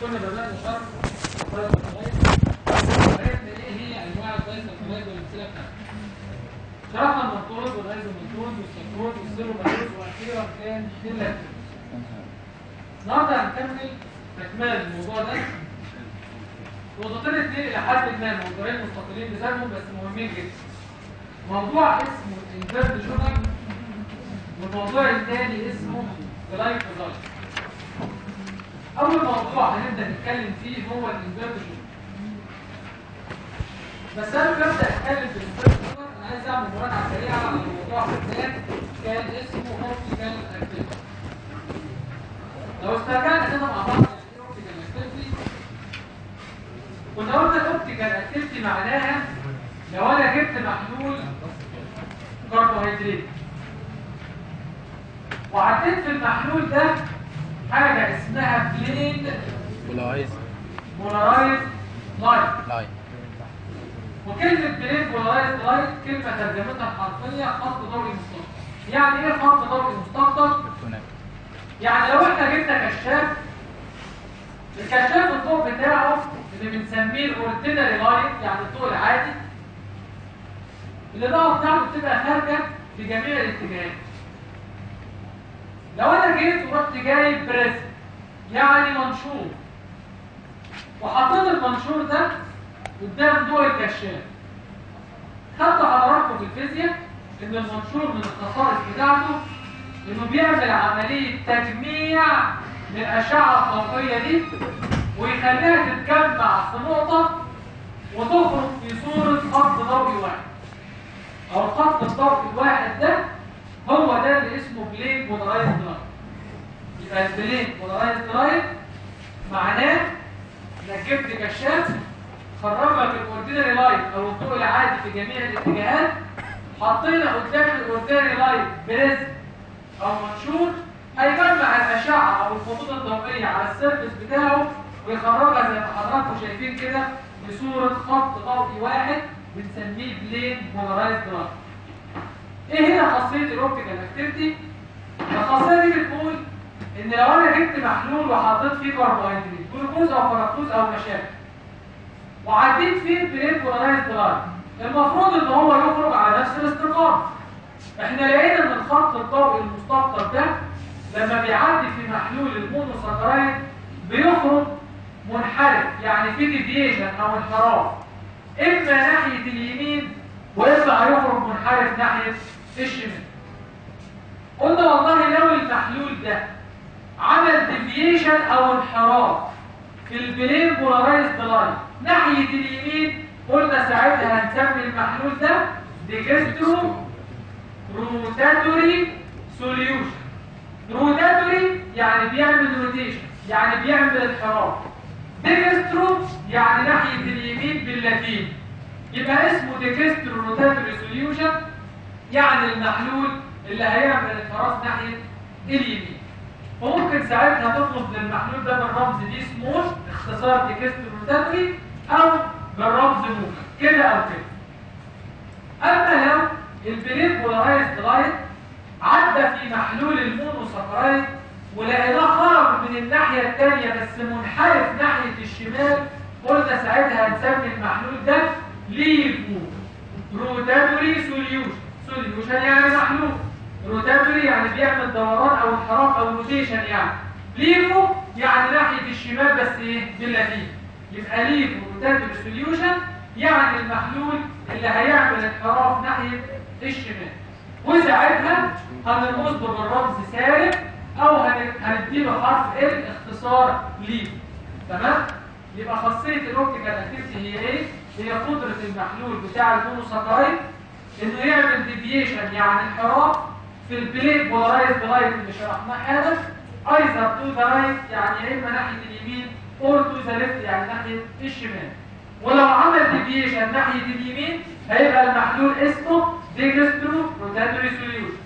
كنا بدأنا شرح عرفنا إيه هي انواع ال disaccharides والامثله بتاعتها شرحنا المالتوز والايزومالتوز والسكروز والسيلوبيوز وأخيرا كان اللاكتوز النهارده هنكمل تكمال الموضوع ده نقطتين اتنين إلى حد ما موضوعين مستقلين بذاتهم بس مهمين جدا موضوع اسمه ال invert sugar والموضوع الثاني اسمه glycoside أول موضوع هنبدأ نتكلم فيه هو ال invert بس ما أبدأ أتكلم في ال invert أنا عايز أعمل مراجعة سريعة على الموضوع بالذات كان اسمه optical activity لو استرجعنا كده مع بعض ال optical activity كنا قلنا ال optical activity معناها لو أنا جبت محلول كربوهيدرات وعديت في المحلول ده حاجة اسمها plane polarized polarized light line وكلمة plane polarized light كلمة ترجمتها الحرفيه خط ضوئي مستقطب يعني إيه خط ضوئي مستقطب يعني لو إحنا جبنا كشاف الكشاف الضوء بتاعه اللي بنسميه ال ordinary light يعني الضوء العادي الإضاءة بتاعته بتبقى خارجة في جميع الاتجاهات. لو أنا جيت ورحت جايب بريزم يعني منشور. وحطيت المنشور ده قدام ضوء الكشاف. خدت حضراتكم في الفيزياء إن المنشور من الخصائص بتاعته إنه بيعمل عملية تجميع للأشعة الضوئية دي ويخليها تتجمع في نقطة وتخرج في صورة خط ضوئي واحد. أو الخط الضوئي الواحد ده هو ده اللي اسمه plane polarized light يبقى ال plane polarized light معناه إنك جبت كشاف خرج لك ال ordinary light أو الضوء العادي في جميع الاتجاهات حطينا قدام ال ordinary light prism أو منشور هيجمع الأشعة أو الخطوط الضوئية على ال surface بتاعه ويخرجها زي ما حضراتكم شايفين كده بصورة خط ضوئي واحد بنسميه plane polarized light إيه هنا خاصية ال optical activity الخاصية دي بتقول إن لو أنا جبت محلول وحطيت فيه كربوهيدرات جلوكوز أو فركتوز أو مشابه وعديت فيه plane polarized light المفروض إن هو يخرج على نفس الاستقامه إحنا لقينا إن الخط الضوئي المستقطب ده لما بيعدي في محلول ال monosaccharide بيخرج منحرف يعني في deviation أو انحراف. إما ناحية اليمين وإما هيخرج منحرف ناحية الشمال قلنا والله لو المحلول ده عمل deviation أو انحراف في ال plane polarized light ناحية اليمين قلنا ساعتها هنسمي المحلول ده dextro rotatory solution. rotatory يعني بيعمل rotation يعني بيعمل انحراف dextro يعني ناحية اليمين باللاتين يبقى اسمه dextro rotatory solution يعني المحلول اللي هيعمل انحراف ناحية اليمين. وممكن ساعتها تطلب للمحلول ده بالرمز d small اختصار dextro rotatory أو بالرمز موجب. كده أو كده. اما لو ال plane polarized light عدى في محلول ال monosaccharide ولقيناه خرج من الناحية الثانية بس منحرف ناحية الشمال قلنا ساعتها هنسمي المحلول ده levo. rotatory solution. solution يعني محلول rotatory يعني بيعمل دوران أو انحراف أو rotation يعني. levo يعني ناحية الشمال بس إيه؟ باللاتين. يبقى levo rotatory solution يعني المحلول اللي هيعمل انحراف ناحية الشمال. وساعتها هنرمز له بالرمز سالب أو هن- هنديله حرف ال L اختصار ليه تمام؟ يبقى خاصية ال optical activity هي إيه؟ هي قدرة المحلول بتاع ال monosaccharide إنه يعمل deviation يعني انحراف في ال plane polarized light اللي شرحناه حالا either to the right يعني يا إما ناحية اليمين or to the left يعني ناحية الشمال. ولو عمل deviation ناحية اليمين هيبقى المحلول اسمه dextro rotatory solution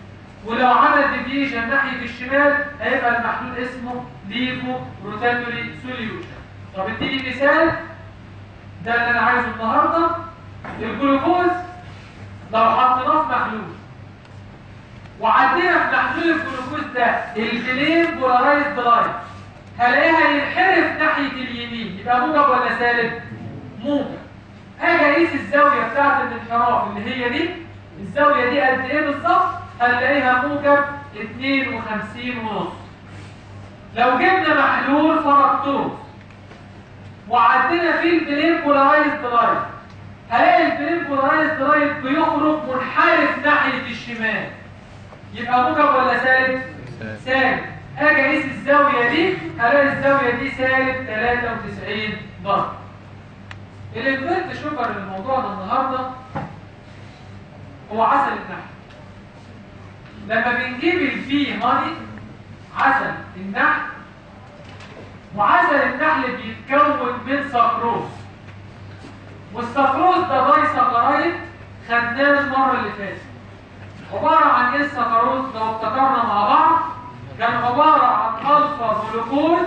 ولو عمل deviation ناحية الشمال هيبقى المحلول اسمه levo rotatory solution طب اديني مثال. ده اللي أنا عايزه النهارده. الجلوكوز لو حطيناه في محلول. وعدينا في محلول الجلوكوز ده ال plane polarized light هلاقيها ينحرف ناحية اليمين. يبقى موجب ولا سالب؟ موجب. أجي أقيس الزاوية بتاعت الانحراف اللي هي دي. الزاوية دي قد إيه بالظبط؟ هنلاقيها موجب 52 ونص. لو جبنا محلول فركتوز وعدينا فيه ال plane polarized light هلاقي ال plane polarized light بيخرج منحرف ناحية الشمال؟ يبقى موجب ولا سالب؟ سالب أجي اقيس الزاوية دي هلاقي الزاوية دي سالب 93 درجة ال invert sugar الموضوع ده النهارده. هو عسل النحل. لما بنجيب ال bee honey عسل النحل. وعسل النحل بيتكون من سكروز والسكروز ده disaccharide خدناه المرة اللي فاتت. عبارة عن إيه السكروز لو افتكرنا مع بعض كان عبارة عن ألفا جلوكوز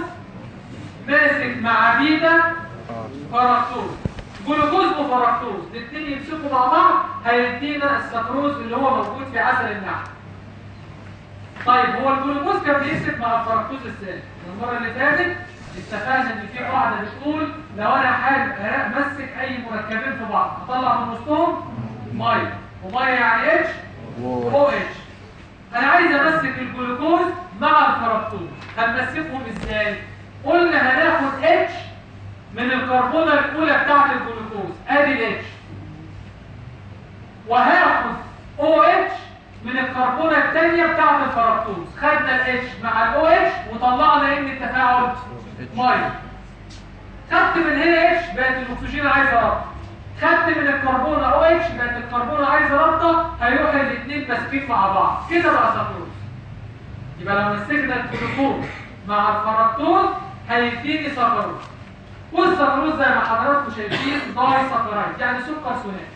ماسك مع بيتا فركتوز جلوكوز وفركتوز الاثنين يمسكوا مع بعض هيدينا السكروز اللي هو موجود في عسل النحل. طيب هو الجلوكوز كان بيمسك مع الفركتوز إزاي المرة اللي فاتت اتفقنا إن في قاعدة بتقول لو أنا حابب أمسك أي مركبين في بعض أطلع من وسطهم مية. ومية يعني H O H أنا عايز أمسك الجلوكوز مع الفركتوز هنمسكهم إزاي؟ قلنا هناخد H من الكربونة الأولى بتاعة الجلوكوز. أدي ال H وهاخد OH من الكربونة الثانية بتاعة الفركتوز خدنا الاتش مع الأو اتش وطلعنا من التفاعل مية. خدت من هنا H بقت الأكسجين عايزة رابطه خدت من الكربونه OH بقت الكربونه عايزة رابطه هيروح الاثنين ماسكين مع بعض. كده بقى سكروز يبقى لو مسكنا الجلوكوز مع الفركتوز هيديني سكروز والسكروز زي ما حضراتكم شايفين disaccharide يعني سكر ثنائي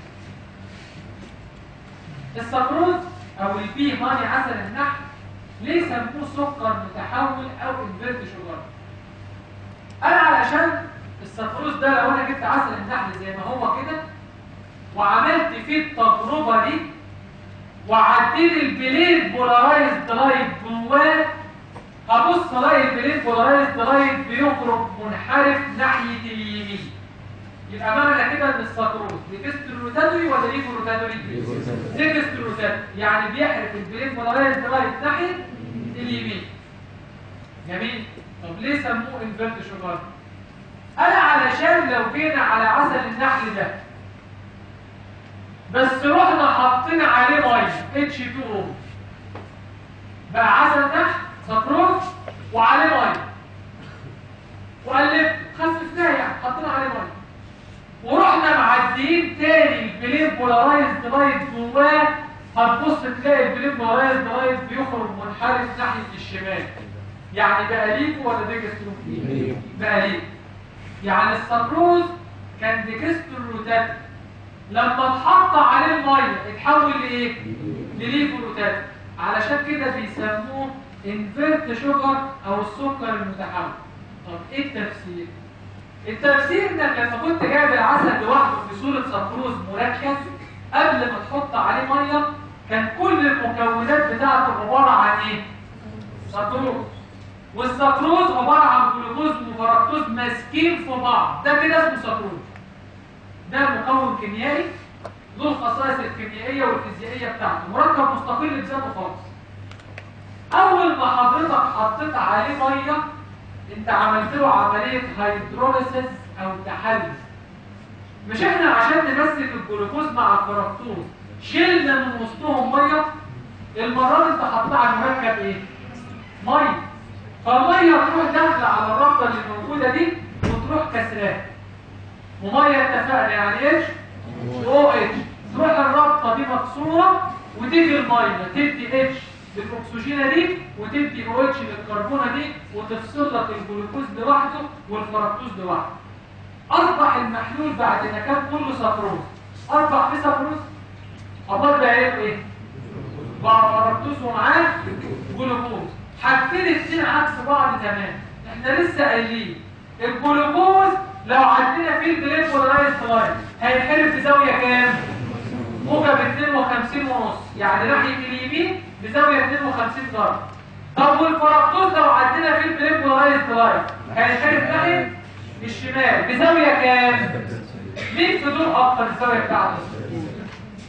السكروز أو ال bee honey عسل النحل ليه سموه سكر متحول أو invert sugar أنا علشان السكروز ده لو أنا جبت عسل النحل زي ما هو كده وعملت فيه التجربة دي وعديت ال plane polarized light جواه هبص ألاقي ال plane polarized light بيخرج منحرف ناحية اليمين. يبقى معنى كده إن السكروز dextrorotatory ولا levorotatory dextrorotatory يعني بيحرف ال plane polarized light ناحية اليمين. جميل. طب ليه سموه invert sugar أنا علشان لو جينا على عسل النحل ده. بس رحنا حاطين عليه مية H2O بقى عسل نحل سكروز وعليه مية. وقلبت خففناه يعني حطينا عليه مية. ورحنا معديين تاني ال plane polarized light جواه. هتبص تلاقي ال plane polarized light بيخرج منحرف ناحية الشمال. يعني بقى levo ولا dextro بقى levo يعني السكروز كان dextrorotatory لما اتحط عليه المية اتحول لإيه؟ ل levorotatory علشان كده بيسموه invert sugar أو السكر المتحول. طب إيه التفسير؟ التفسير إنك لما كنت جايب العسل لوحده في صورة سكروز مركز قبل ما تحط عليه مية كان كل المكونات بتاعته عبارة عن إيه؟ سكروز والسكروز عبارة عن جلوكوز وفركتوز ماسكين في بعض. ده كده اسمه سكروز ده مكون كيميائي. له الخصائص الكيميائية والفيزيائية بتاعته. مركب مستقل بذاته خالص. أول ما حضرتك حطيت عليه مية أنت عملت له عملية hydrolysis أو تحلل مش إحنا عشان نمسك الجلوكوز مع الفركتوز. شلنا من وسطهم مية. المرة دي أنت حطيتها على المركب إيه؟ مية. فالميه تروح داخله على الرابطه اللي موجودة دي وتروح كسراها ومية اتفقنا يعني H OH تروح الرابطه دي مكسورة وتيجي المية تدي H للاكسجينه دي وتدي OH للكربونه دي وتفصل لك الجلوكوز لوحده والفركتوز لوحده. أصبح المحلول بعد ما كان كله سكروز أصبح فيه سكروز بقى إيه؟ بقى فركتوز ومعاه جلوكوز. حاجتين اتنين عكس بعض تماما إحنا لسه قايلين. الجلوكوز لو عدينا فيه ال plane polarized light هينحرف بزاويه كام؟ موجب 52 ونص. يعني ناحية اليمين بزاوية 52 درجه طب والفركتوز لو عدينا فيه ال plane polarized light هينحرف ناحية الشمال بزاوية كام؟ مين في دول أكتر الزاوية بتاعته.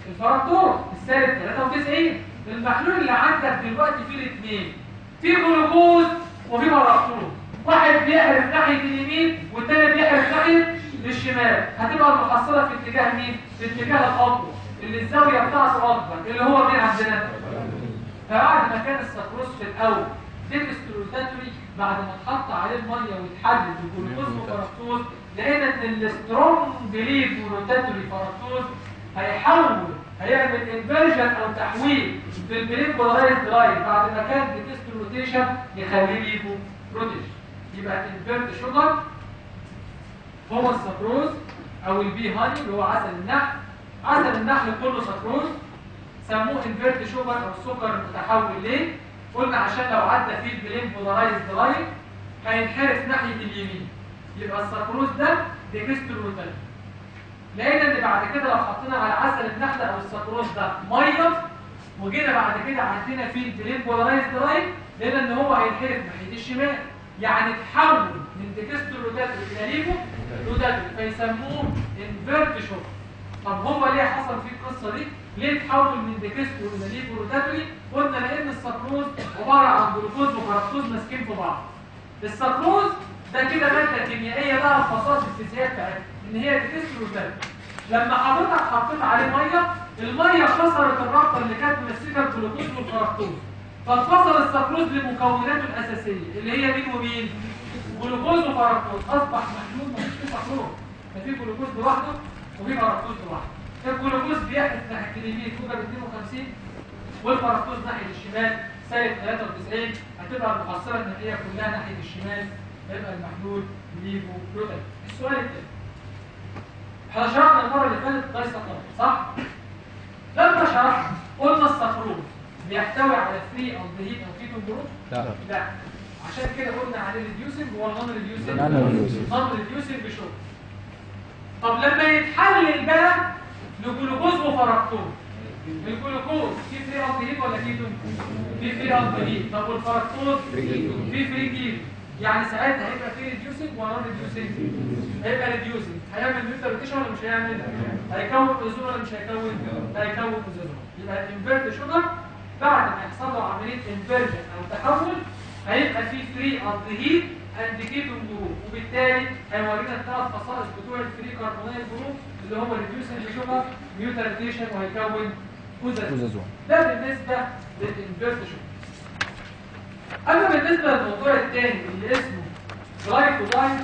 الفركتوز السالب 93 المحلول اللي عندك دلوقتي فيه الاثنين في جلوكوز وفي فركتوز واحد بيحرف ناحية اليمين والثاني بيحرف ناحية الشمال. هتبقى المحصله في اتجاه مين؟ في اتجاه الاقوى اللي الزاوية بتاعته أكبر اللي هو مين عندنا فبعد ما كان السكروز في الأول dextrorotatory بعد ما اتحط عليه المية ويتحدد الجلوكوز وفركتوز لقينا إن ال strong levorotatory فركتوز هيحول هيعمل inversion أو تحويل في ال plane polarized light بعد ما كان dextrorotation يخليه levorotation يبقى ال invert sugar هو السكروز أو ال bee honey اللي هو عسل النحل. عسل النحل كله سكروز سموه invert sugar أو السكر المتحول ليه؟ قلنا عشان لو عدى فيه ال plane polarized light هينحرف ناحية اليمين. يبقى السكروز ده dextrorotatory لقينا ان بعد كده لو حطينا على عسل النحل ده أو السكروز ده مية وجينا بعد كده عدينا فيه ال plane polarized light لقينا إن هو هينحرف ناحيه الشمال. يعني تحول من dextrorotatory إلى levorotatory فيسموه invert sugar طب هو ليه حصل فيه القصة دي؟ ليه تحول من dextro إلى levorotatory قلنا لأن السكروز عبارة عن جلوكوز وفركتوز ماسكين في بعض. السكروز ده كده مادة كيميائية لها الخصائص الفيزيائيه بتاعتها إن هي dextrorotatory لما حضرتك حطيت عليه مية المية كسرت الرابطة اللي كانت ماسكه الجلوكوز والفركتوز. فانفصل السكروز لمكوناته الأساسية اللي هي مين ومين؟ جلوكوز وفركتوز. أصبح محلول مفيش فيه سكروز ففي جلوكوز لوحده وفي فركتوز لوحده. الجلوكوز بيحرف ناحية اليمين موجب 52 والفركتوز ناحية الشمال سالب 93 هتبقى المحصله النهائيه كلها ناحية الشمال. هيبقى المحلول levorotatory السؤال الثاني إحنا شرحنا المرة اللي فاتت disaccharide صح؟ لما شرحنا قلنا السكروز بيحتوي على free aldehyde أو ketone group لا. لا. عشان كده قلنا عليه reducing ولا non reducing. non reducing sugar طب لما يتحلل بقى لجلوكوز وفركتوز الجلوكوز في free aldehyde ولا كيتون في free aldehyde طب والفركتوز في free ketone يعني ساعتها هيبقى في reducing ولا reducing هيبقى reducing هيعمل mutarotation ولا مش هيعمل؟ هيكون osazone ولا مش هيكون؟ هيكون osazone يبقى ال invert sugar بعد ما يحصل له عملية inversion أو تحول هيبقى في free aldehyde and ketone group وبالتالي هيورينا الثلاث خصائص بتوع ال free carbonyl group اللي هو reducing sugar mutarotation وهيكون osazone osazone. ده بالنسبة لل invert sugar أما بالنسبة للموضوع الثاني اللي اسمه glycoside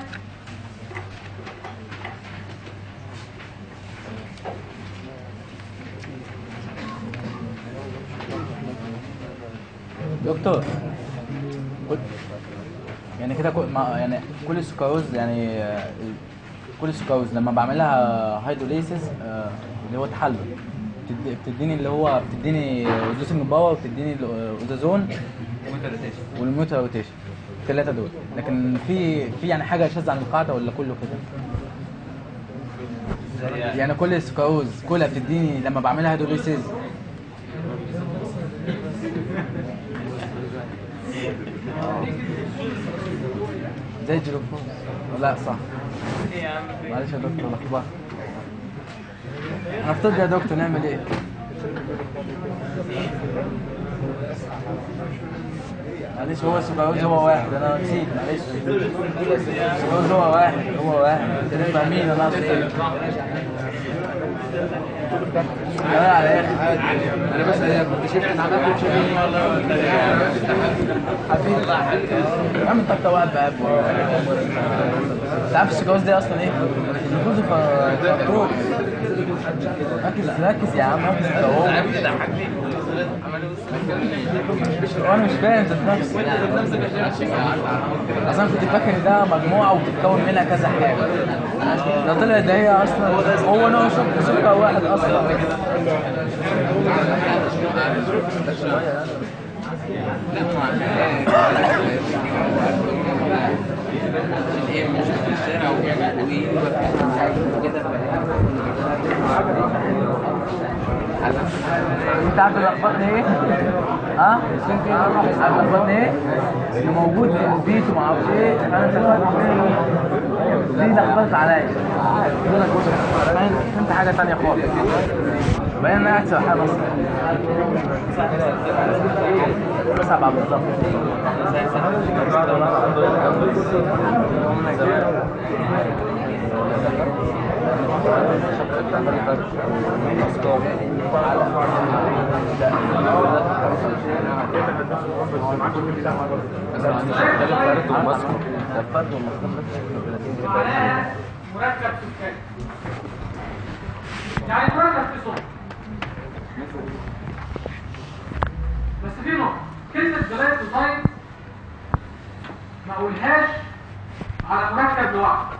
دكتور يعني كده كل يعني كل السكروز يعني آه، كل السكروز لما بعملها hydrolysis آه، اللي هو تحلل بتدي- بتديني اللي هو بتديني reducing power وبتديني ال osazone وال mutarotation الثلاثه دول. لكن في في يعني حاجة شاذه عن القاعدة ولا كله كده؟ يعني كل السكروز كلها بتديني لما بعملها hydrolysis زي الجلوكوز لا صح. معلش يا دكتور لخبطت هنفترض يا دكتور نعمل إيه؟ معلش هو السكروز هو واحد. أنا نسيت معلش. السكروز هو واحد هو واحد. أنت فاهمين أنا اقصد إيه لا على الآخر أنا بس كنت شفت إن عملت حبيبي. يا عم أنت واقف بقى. انت عارف السكروز دي أصلا إيه؟ الجلوكوز فاكتور ركز ركز يا عم. ركز. وأنا مش فاهم ذات نفسي. أصلا كنت فاكر ده مجموعة وبتتكون منها كذا حاجة. ده طلع ده هي أصلا هو نوع سكر سكر واحد أصلا. انت عارف لخبطني إيه؟ ها؟ عارف لخبطني إيه؟ اللي موجود في البيت وما أعرفش إيه أنا دلوقتي دي لخبطت عليا فهمت حاجة ثانية خالص باين أنا قاعد سرحان أصلا هبقى بالظبط معناها مركب سكري يعني مركب في صوت بس في نقطة كلمة glycoside ما اقولهاش على مركب لوحده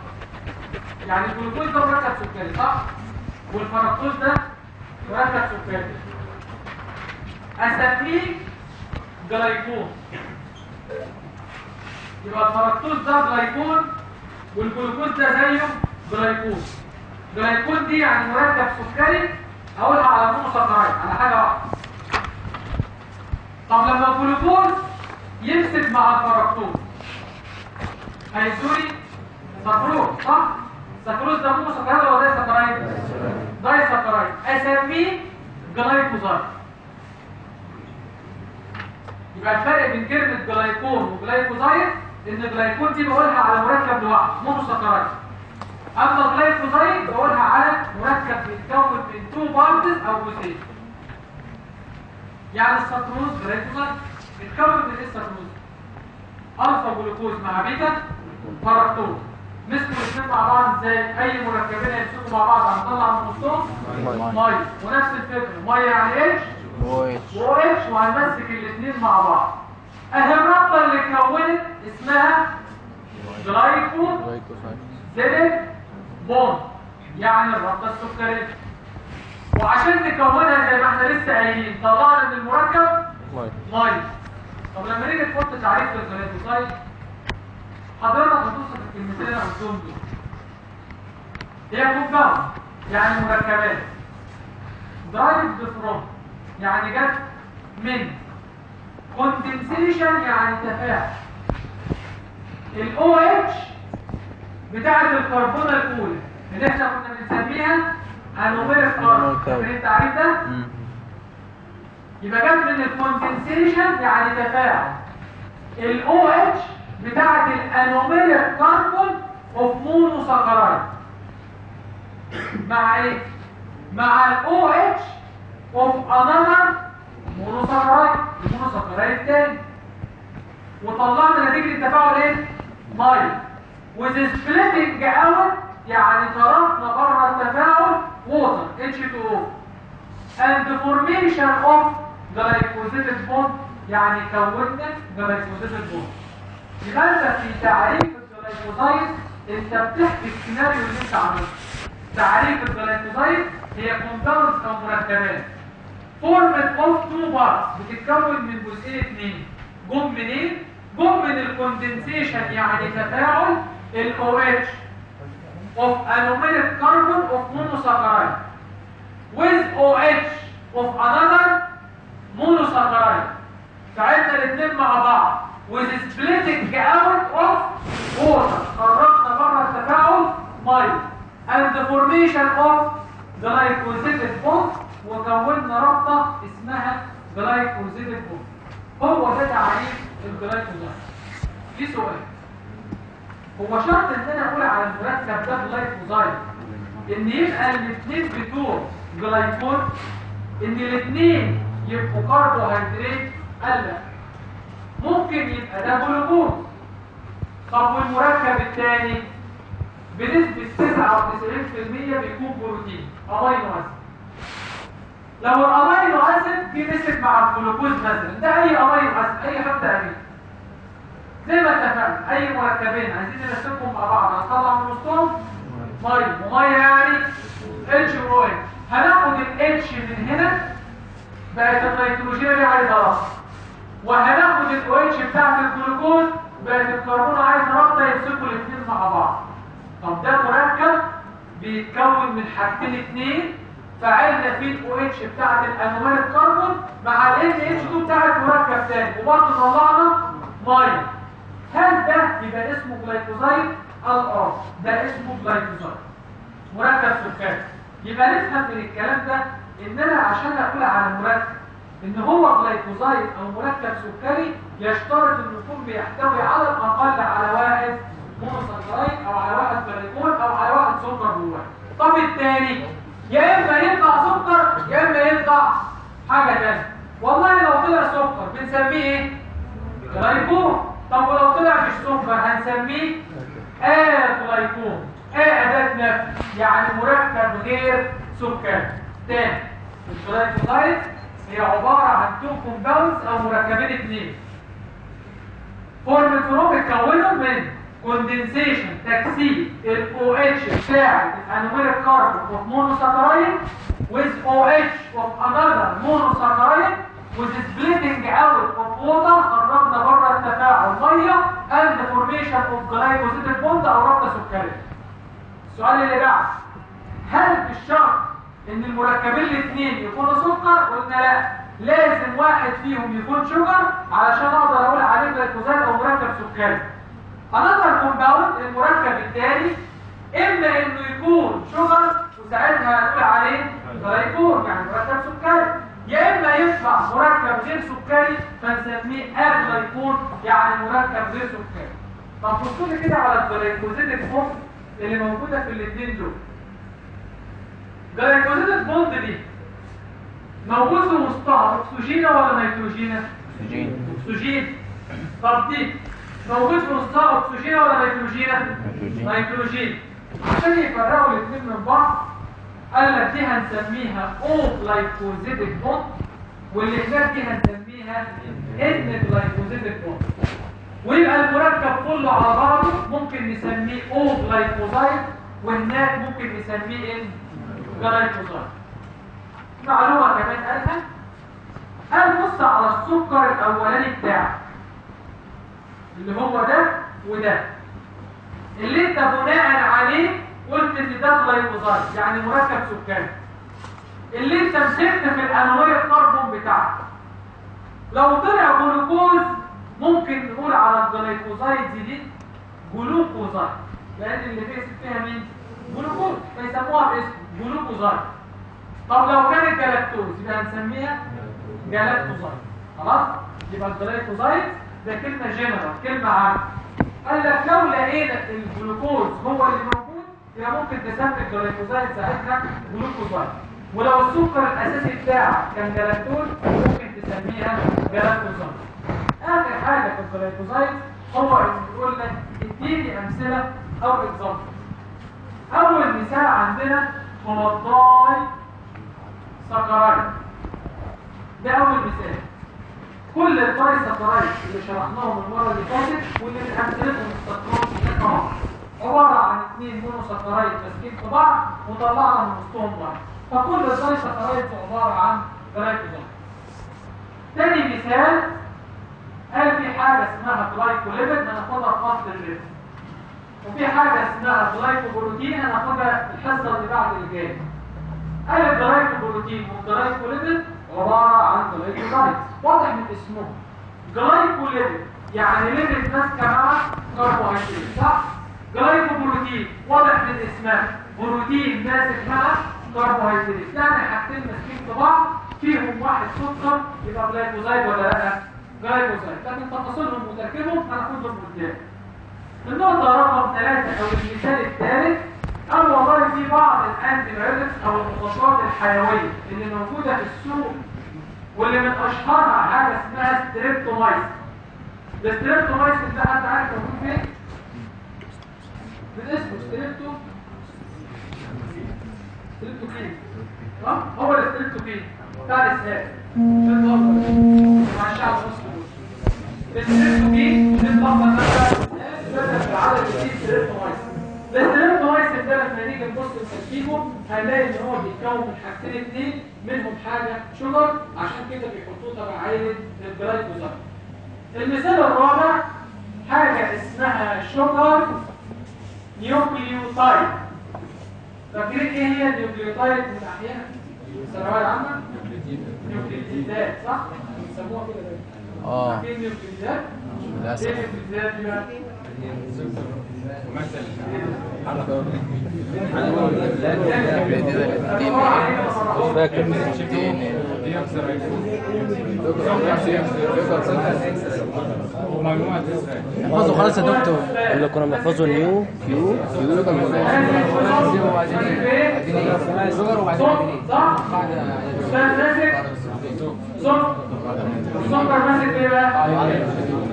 يعني الجلوكوز ده مركب سكري صح؟ والفركتوز ده مركب سكري اسميه glycone يبقى الفركتوز ده glycone والجلوكوز ده زيه glycone glycone دي يعني مركب سكري اقولها على monosaccharide على حاجة واحدة. طب لما الجلوكوز يمسك مع الفركتوز هيدوني سكروز صح؟ سكروز ده monosaccharide ولا disaccharide disaccharide اسميه glycoside يبقى الفرق بين كلمه glycone و glycoside ان ال glycone دي بقولها على مركب لوحده monosaccharide اما ال glycoside بقولها على مركب بيتكون من two parts أو جزئين يعني السكروز glycoside بيتكون من إيه السكروز alpha glucose مع beta fructose مسكوا الاثنين مع بعض إزاي؟ أي مركبين هيمسكوا مع بعض؟ هنطلع من نصهم ميه ونفس الفكرة. ميه يعني H و OH وهنمسك الاثنين مع بعض. اهي الرابطه اللي اتكونت اسمها glycosidic bond. يعني الرابطة السكرية. وعشان نكونها زي ما إحنا لسه قايلين طلعنا من المركب ميه طب لما نيجي تحط تعريف لل glycoside حضرتك هتوصف الكلمتين اللي قلتهم دول يعني مركبات derived from يعني جت من condensation يعني تفاعل ال OH بتاعت الكربونه الاولى اللي إحنا كنا بنسميها anomeric carbon التعريف ده يبقى جت من ال condensation يعني تفاعل ال OH بتاعت ال anomeric carbon of monosaccharide مع إيه؟ مع ال OH of another monosaccharide ال monosaccharide الثاني وطلعنا نتيجة التفاعل إيه؟ ميه with splitting out يعني طرفنا بره التفاعل water H2O and the formation of glycosidic bond يعني كوننا glycosidic bond. انت في تعريف ال glycoside انت بتحكي السيناريو اللي انت عملته؟ تعريف ال glycoside هي compounds أو مركبات formed of two parts بتتكون من جزئين اثنين جم منين؟ جم من ال condensation يعني تفاعل ال OH of anomeric carbon of monosaccharide with OH of another monosaccharide ساعدنا الاثنين مع بعض. With splitting out of water. خرجنا بره التفاعل ميه and formation of glycosidic bond. وكونا رابطه اسمها glycosidic bond. هو ده تعريف ال glycoside في سؤال. هو شرط ان أنا أقول على المركب ده glycoside إن يبقى الاثنين بتوع glycone إن الاثنين يبقوا كربوهيدرات قال لا ممكن يبقى ده جلوكوز. طب والمركب الثاني بنسبة 99% بيكون بروتين amino acid لو ال amino acid بيمسك مع الجلوكوز مثلا ده أي amino acid أي حد أمين. زي ما اتفقنا أي مركبين عايزين نرسمهم مع بعض هنطلع من وسطهم مية. ومية يعني اتش و اتش هناخد الاتش من هنا بقت النيتروجين عايزه رابطه وهناخد ال OH بتاعت الجلوكوز بقت الكربون عايزه رابطة يمسكوا الاثنين مع بعض. طب ده مركب بيتكون من حاجتين اثنين فعلنا فيه ال OH بتاعت ال anomeric carbon مع ال NH2 بتاعت مركب ثاني وبرضه طلعنا مية. هل ده يبقى اسمه glycoside؟ الار ده اسمه glycoside. مركب سكري يبقى نفهم من الكلام ده ان أنا عشان أقول على مركب إن هو glycoside أو مركب سكري يشترط انه يكون بيحتوي على الأقل على واحد monosaccharide أو على واحد glycon أو على واحد سكر جواه. طب التاني؟ يا إما يطلع سكر يا إما يطلع حاجة ثانية والله لو طلع سكر بنسميه إيه glycon طب ولو طلع مش سكر هنسميه aglycon إيه اداه نفي يعني مركب غير سكري. تاني. ال glycoside هي عبارة عن two compounds أو مركبين اثنين formed from اتكونوا من condensation تكثيف ال OH بتاع ال anomeric carbon of monosaccharide with OH of another monosaccharide with splitting out of water خرجنا بره التفاعل مية the formation of glycosidic bond أو رابطه سكريه. السؤال اللي بعد هل بالشرط إن المركبين الاثنين يكونوا سكر؟ قلنا لا لازم واحد فيهم يكون sugar علشان أقدر أقول عليه glycoside أو مركب سكري. another compound المركب الثاني إما إنه يكون sugar وساعتها هنقول عليه glycon يعني مركب سكري يا إما يطلع مركب غير سكري فنسميه aglycon يعني مركب غير سكري طب بصوا لي كده على ال glycosidic bond اللي موجودة في الاثنين دول glycosidic bond دي موجود في وسطها اكسجين ولا نيتروجين اكسجين اكسجين طب دي موجود في وسطها اكسجين ولا نيتروجين نيتروجين. عشان يفرقوا الاثنين من بعض قال لك دي هنسميها O-glycosidic bond واللي هناك دي هنسميها N-glycosidic bond ويبقى المركب كله على بعضه ممكن نسميه O-glycoside وهناك ممكن نسميه N-glycoside معلومه كمان قالها قال بص على السكر الاولاني بتاعك اللي هو ده وده. اللي انت بناء عليه قلت ان ده glycoside يعني مركب سكري اللي انت مسكت في ال anomeric carbon بتاعك لو طلع جلوكوز ممكن نقول على ال glycoside دي glucoside. لأن اللي بيقسم فيها مين؟ جلوكوز. فيسموها باسم glucoside طب لو كانت جلاكتوز يبقى هنسميها galactoside خلاص يبقى ال glycoside ده كلمه جنرال كلمه عامه قال لك لو لقينا الجلوكوز هو اللي موجود يبقى ممكن تسمي ال glycoside ساعتها glucoside ولو السكر الاساسي بتاعك كان جلاكتوز ممكن تسميها galactoside اخر حاجة في ال glycoside هو انه يقول لك اديني امثله أو example اول مثال عندنا ال disaccharide ده اول مثال كل ال disaccharide اللي شرحناهم المره اللي فاتت واللي من استخدموا في القمر عباره عن اثنين monosaccharide ماسكين في بعض وطلعنا من وسطهم بعض فكل ال disaccharide عباره عن glycoside تاني مثال قال في حاجة اسمها glycolipid هناخدها في فصل ال lipid وفي حاجة اسمها glycoprotein هناخدها الحصة اللي بعد اللي جاية قال ال glycoprotein وال glycolipid عباره عن glycoside واضح من اسمهم glycolipid يعني lipid ماسكه مع كربوهيدرات صح؟ glycoprotein واضح من اسمها بروتين ماسك مع كربوهيدرات. يعني حاجتين ماسكين في بعض فيهم واحد سكر يبقى glycoside ولا لا؟ glycoside لكن تفاصيلهم وتركيبهم هناخدهم قدام. النقطة رقم ثلاثة أو المثال الثالث قال والله في بعض ال antibiotics أو المضادات الحيوية اللي موجودة في السوق واللي من أشهرها حاجة اسمها streptomycin ال streptomycin ده حد عارف موجود فين؟ من اسمه strepto Streptoquin آه هو ال Streptoquin بتاع الإسهال. مع الشعب المصري ال Streptoquin بنطبق مثلا ده لما نيجي نبص لتركيبه هنلاقي ان هو بيتكون من حاجتين اثنين منهم حاجة sugar عشان كده بيحطوه تبع عيلة ال glycoside المثال الرابع حاجة اسمها sugar nucleotide فاكرين إيه هي ال nucleotide من أحياء الثانويه العامه نيوكليوتيدات صح بيسموها كده آه. فاكرين النيوكليوتيدات للأسف. بقى مش فاكر احفظوا خلاص يا دكتور اللي كنا بنحفظه نيو كيو كيو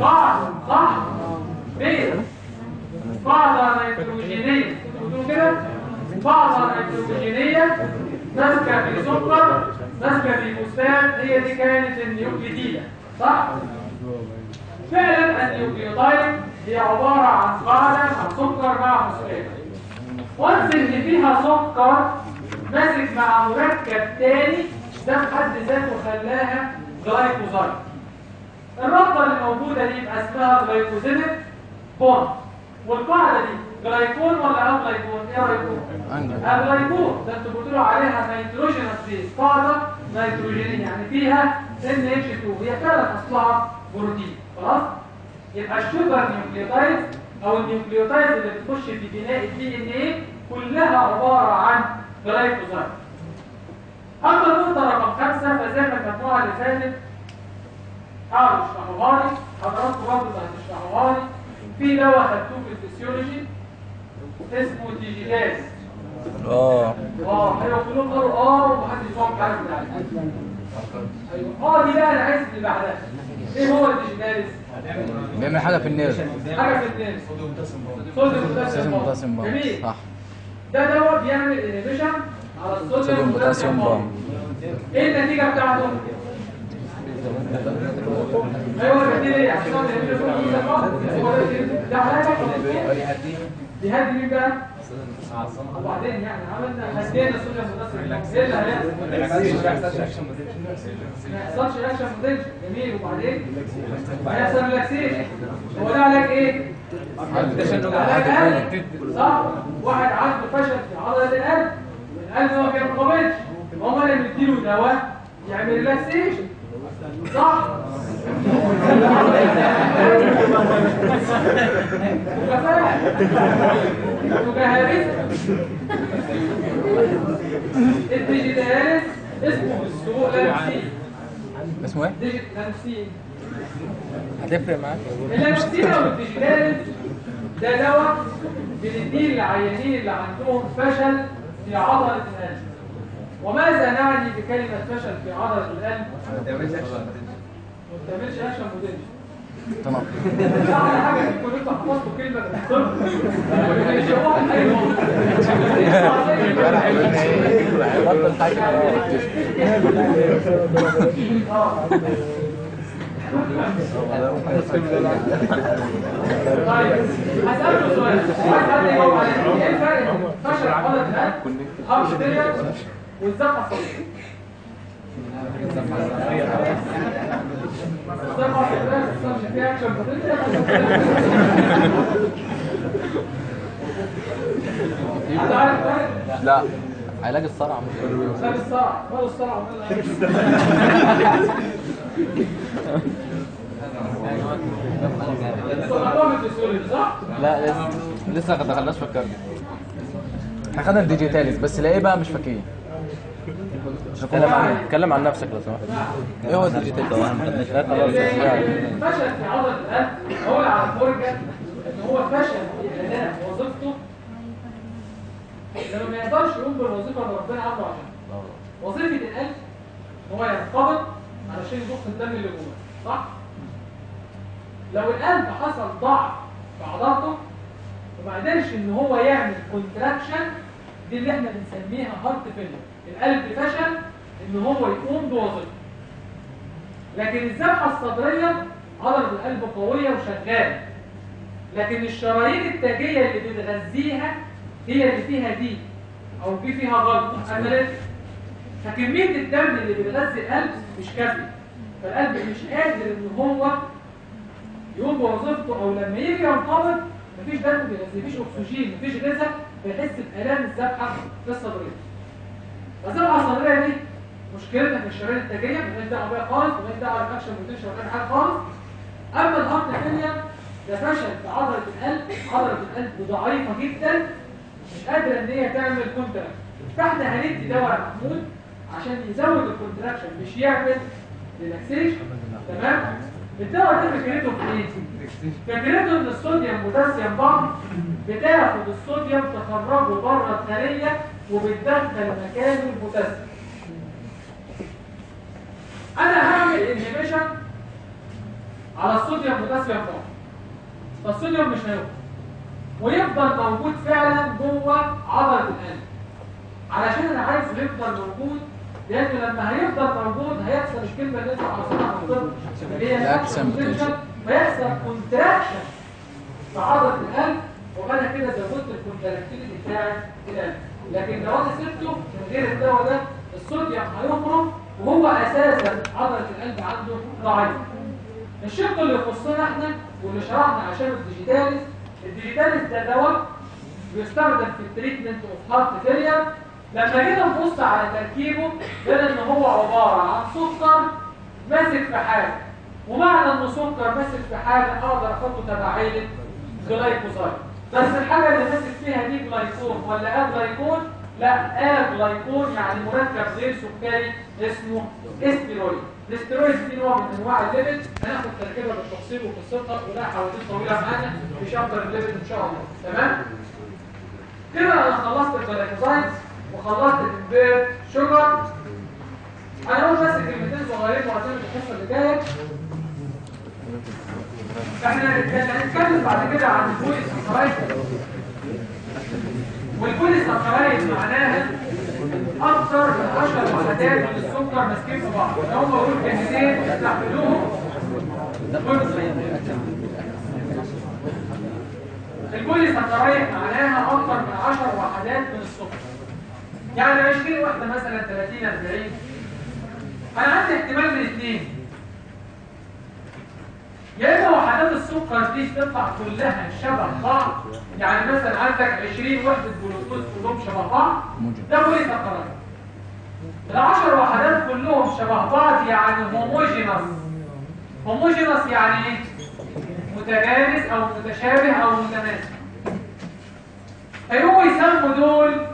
صح؟ صح؟ بيت قاعدة نيتروجينية بتقولوا كده؟ قاعدة نيتروجينية ماسكة في سكر ماسكة في فوسفات هي دي كانت النيوكليدية صح؟ فعلا ال nucleotide هي عبارة عن قاعدة عن سكر مع فوسفات و once إن فيها سكر ماسك مع مركب تاني ده في حد ذاته خلاها glycoside الرابطه اللي موجوده دي يبقى اسمها glycosidic bond والقاعدة دي glycone ولا aglycone إيه رايكم أنجل. aglycone ده أنتوا بتقولوا عليها nitrogenous base قاعدة نيتروجينيه يعني فيها NH 2 هي فعلا أصلها بروتين. خلاص؟ يبقى ال sugar nucleotide أو ال nucleotide اللي بتخش في بناء ال DNA كلها عبارة عن glycoside. أما النقطة رقم خمسة فزي ما المجموعة اللي فاتت حاولوا تشرحوها لي. حضراتكم برضه هتشرحوها لي. في دواء خدتوه في الفسيولوجي اسمه digitalis آه آه أيوه كلهم قالوا آه ومحدش فاهم حاجة بتاعتها أيوه آه دي بقى أنا عايز اللي بعدها إيه هو ال digitalis بيعمل حاجة في ال nerve حاجة في الناس sodium potassium pump جميل صح ده دواء بيعمل inhibition على sodium ال sodium potassium potassium pump إيه النتيجه بتاعته بيهدي مين بقى وبعدين يعني عملنا هدينا ال sodium potassium إيه اللي هيحصل ما يحصلش action potential جميل وبعدين هيحصل relaxation هو ده علاج إيه؟ صح؟ واحد عنده فشل في عضلة القلب القلب ما بينقبضش هم اللي بيديله دواء يعمل relaxation صح؟ ال digitalis اسمه بالسوق Lanoxin اسمه إيه؟ Lanoxin هتفرق معاك ال Lanoxin أو ال digitalis ده دواء بنديه للعيانين اللي عندهم فشل في عضلة القلب وماذا نعني بكلمة فشل في عضلة القلب؟ ما بتعملش action. potential تمام. حاجة طيب هسألكوا سؤال. واحد حد يجاوب عليه إيه الفرق بين فشل عضلة القلب هارت فيها اكشن حد عارف الفرق؟ لا علاج الصرع مش خد الصرع خد الصرع؟ لا لسه لسه ما دخلناش في ال cardio إحنا خدنا ال digitalis بس لا إيه بقى مش فاكرين اتكلم عن اتكلم عن نفسك لو سمحت. إيه هو ال digitalis لا خلاص الفشل في عضلة القلب هو على الفرجة إن هو فشل في اداء وظيفته. لما ما يقدرش يقوم بالوظيفة اللي ربنا عامله عشانها وظيفة القلب إن هو ينقبض علشان يضخ الدم اللي جوه صح؟ لو القلب حصل ضعف في عضلته وما قدرش إن هو يعمل contraction دي اللي إحنا بنسميها heart failure القلب فشل إن هو يقوم بوظيفته لكن الذبحة الصدرية عضلة القلب قوية وشغالة لكن الشرايين التاجية اللي بتغذيها هي اللي فيها دي أو في فيها غلطة أمالتها فكمية الدم اللي بتغذي القلب مش كافية. فالقلب مش قادر إن هو يقوم بوظيفته أو لما يجي ينقبض مفيش دم بيغذي مفيش أكسجين مفيش غذاء بيحس بآلام الذبحة في الصدرية. فالذبحة الصدرية دي مشكلتها في الشرايين التاجية مالهاش دعوة بيها خالص مالهاش دعوة بال action potential ولا أي حاجة خالص. أما ال heart failure ده فشل في عضلة القلب عضلة القلب ضعيفة جدا مش قادرة إن هي تعمل contraction فإحنا هندي دواء محمود عشان يزود ال contraction مش يعمل relaxation تمام؟ الدواء ده فكرته في إيه؟ فكرته إن ال sodium potassium pump بتاخد الصوديوم تخرجه بره الخلية وبتدخل مكانه البوتاسيوم أنا هعمل inhibition على ال sodium potassium pump فالصوديوم مش هيخرج ويفضل موجود فعلا جوه عضلة القلب. علشان أنا عايزه يفضل موجود لأنه لما هيفضل موجود هيحصل الكلمة اللي أنت عاوزينها في الطب اللي هي Reaction. potential، فيحصل contraction في عضلة القلب وأنا كده زودت ال contractility بتاعت القلب. لكن لو أنا سبته من غير الدواء ده الصوديوم هيخرج وهو أساسا عضلة القلب عنده ضعيفه الشق اللي يخصنا إحنا واللي شرحنا عشان ال digitalis ال digitalis ده دواء بيستخدم في ال treatment of heart failure لما جينا نبص على تركيبه لقينا إن هو عبارة عن سكر ماسك في حاجة. ومعنى انه سكر ماسك في حاجة أقدر أحطه تبع عيلة glycoside بس الحاجة اللي ماسك فيها دي glycone ولا aglycone ال aglycone يعني مركب غير سكري اسمه steroid. ال steroid دي نوع من أنواع ال lipid. هناخد تركيبها بالتفصيل وقصتها ولا حواديت طويلة معانا في chapter ال lipid إن شاء الله. تمام؟ كده أنا خلصت ال glycoside وخلصت ال pure sugar. أنا بس كلمتين صغيرين وعشان الحصة اللي جاية. إحنا هنتكلم بعد كده عن ال polysaccharide وال polysaccharide معناها أكثر من 10 وحدات من السكر ماسكين في بعض. لو هم بقول كلمتين استحملوهم ال polysaccharide معناها أكثر من 10 وحدات من السكر. يعني 20 واحدة مثلا 30 40 أنا عندي احتمال من اثنين يا إما وحدات السكر دي تطلع كلها شبه بعض. يعني مثلا عندك 20 وحده جلوكوز كلهم شبه بعض. ده polysaccharide العشر وحدات كلهم شبه بعض يعني homogeneous homogeneous يعني إيه؟ متجانس أو متشابه أو متماثل هيقوموا يسموا دول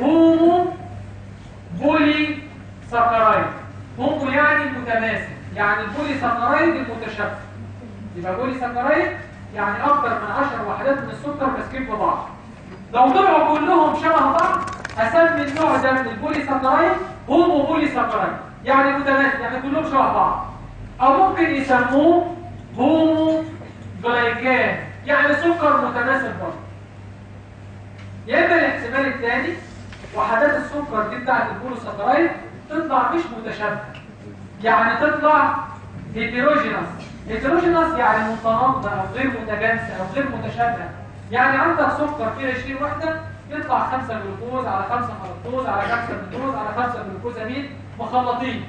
homopolysaccharide homo يعني متماثل يعني ال polysaccharide المتشابه يبقى poly يعني أكتر من 10 وحدات من السكر ماسكين في بعض. لو طلعوا كلهم شبه بعض هسمي النوع ده من ال polysaccharide homopolysaccharide يعني متماثل يعني كلهم شبه بعض. أو ممكن يسموه homoglycan يعني سكر متماثل برضه. يا إما الاحتمال الثاني وحدات السكر دي بتاعت ال polysaccharide تطلع مش متشابهة. يعني تطلع heterogeneous heterogeneous يعني متناقضه أو غير متجانسة أو غير متشابهة. يعني عندك سكر فيه 20 وحدة يطلع 5 جلوكوز على 5 فركتوز على 5 جلوكوز على 5 جلوكوزامين مخلطين.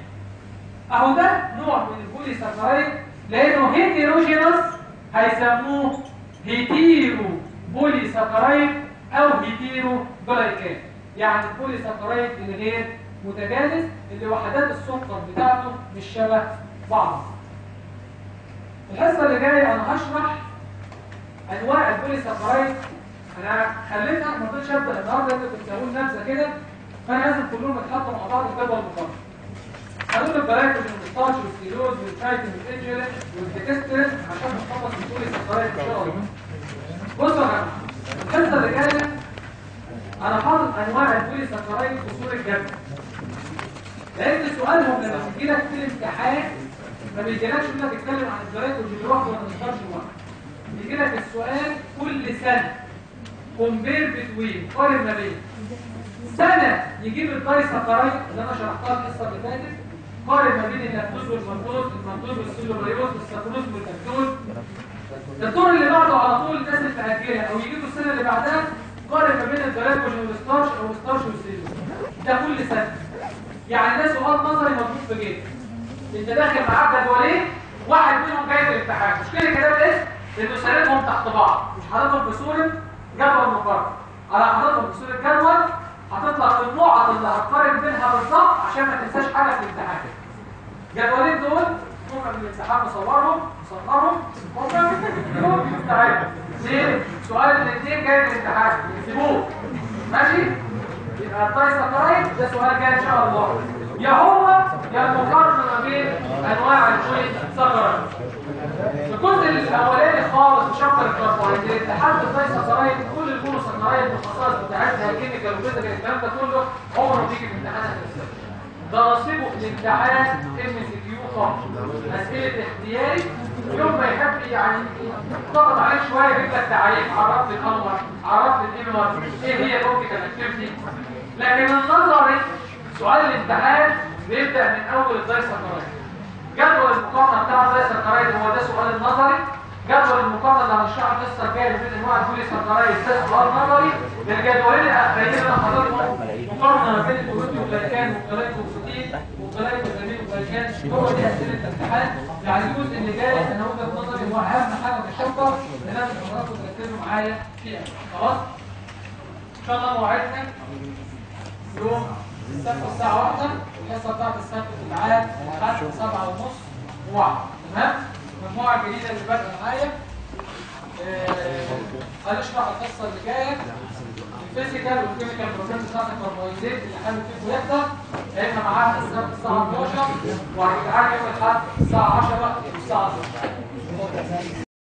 أهو ده نوع من ال polysaccharide لأنه heterogeneous هيسموه heteropolysaccharide أو heteroglycan يعني ال polysaccharide الغير متجانس اللي وحدات السكر بتاعته مش شبه بعض. الحصة اللي جاية أنا هشرح أنواع ال polysaccharide أنا خليت احمد ما رضيتش أبدأ النهارده انت كنت هقول كده فأنا لازم كلهم يتحطوا مع بعض في جدول مقارنه هنقول الجلايكوجين والستارش والسيلوز والفايتين والانجلين والديكسترين عشان نخلص ال polysaccharide إن شاء الله. بصوا يا جماعة الحصة اللي جاية أنا حاطط أنواع ال polysaccharide في صورة جدول. لأن سؤالهم لما بيجي لك في الامتحان ما بيجيلكش انك تتكلم عن الجلايكوجين لوحده ولا ال starch بيجي لك السؤال كل سنة. compare between قارن ما بين سنة يجيب ال disaccharide اللي أنا شرحتها الحصه اللي فاتت. قارن ما بين اللاكتوز والفركتوز الفركتوز وال cellobiose والسكروز واللاكتوز الدور اللي بعده على طول الناس اللي هتجيلها أو يجيبوا السنة اللي بعدها قارن ما بين ال glycogen وال starch أو ال starch وال cellulose ده كل سنة. يعني ده سؤال نظري مطلوب في جيبك انت داخل معاك جدولين واحد منهم جاي في الامتحان مش كده كده الاسم لأنه سالتهم تحت بعض. مش حاططهم في صورة جدول مقارنة. على حاططهم في صورة جدول هتطلع النقط اللي هتقارن بينها بالظبط عشان ما تنساش حاجة في الامتحان الجدولين دول من الامتحان نصورهم نصورهم نصورهم مستعد. ليه؟ سؤال الاثنين جاي من الامتحان يكتبوه ماشي؟ يبقى ال disaccharide ده سؤال جاي إن شاء الله. يا هو يا المقارنه ما بين أنواع ال polysaccharide الجزء الاولاني خالص chapter الكربوهيدرات لحد ال disaccharide كل ال polysaccharide بالخصائص بتاعتها ال chemical و physical الكلام ده كله عمره ما بيجي في امتحانات الاسئله ده نصيبه في الامتحان MCQ فقط اسئله اختياري يوم ما يحب يعني ضغط عليك شوية يجيب لك تعريف عرفت ال anomer عرفت ال anomer إيه هي ال optical activity. لكن النظري سؤال الامتحان بيبدأ من أول ال disaccharide جدول المقارنة بتاع ال disaccharide هو ده سؤال النظري. جدول المقارنة اللي هنشرحه الحصه الجايه بين انواع ال polysaccharide ده سؤال نظري. الجدولين الاخرين اللي حضرتهم مقارنة ما بين ال proteoglycan وال glycoprotein وال glycosaminoglycan هو دي أسئلة الامتحان. يعني الجزء اللي جاي أنا وجهة نظري هو أهم حاجة في ال chapter اللي لازم حضراتكم تركزوا معايا فيها. خلاص؟ إن شاء الله موعدنا. يوم السبت الساعة 1 الحصه بتاعت السبت في العام لحد 7 ونص وواحد تمام؟ المجموعه الجديده اللي بادئه معايا. آه، هنشرح القصة اللي جاية. ال physical وال chemical process بتاعت الكربوهيدرات اللي حابب فيه يحضر. هيبقى معانا السبت الساعة 12 وهنتعلم يوم الاحد الساعة 10 والساعة 12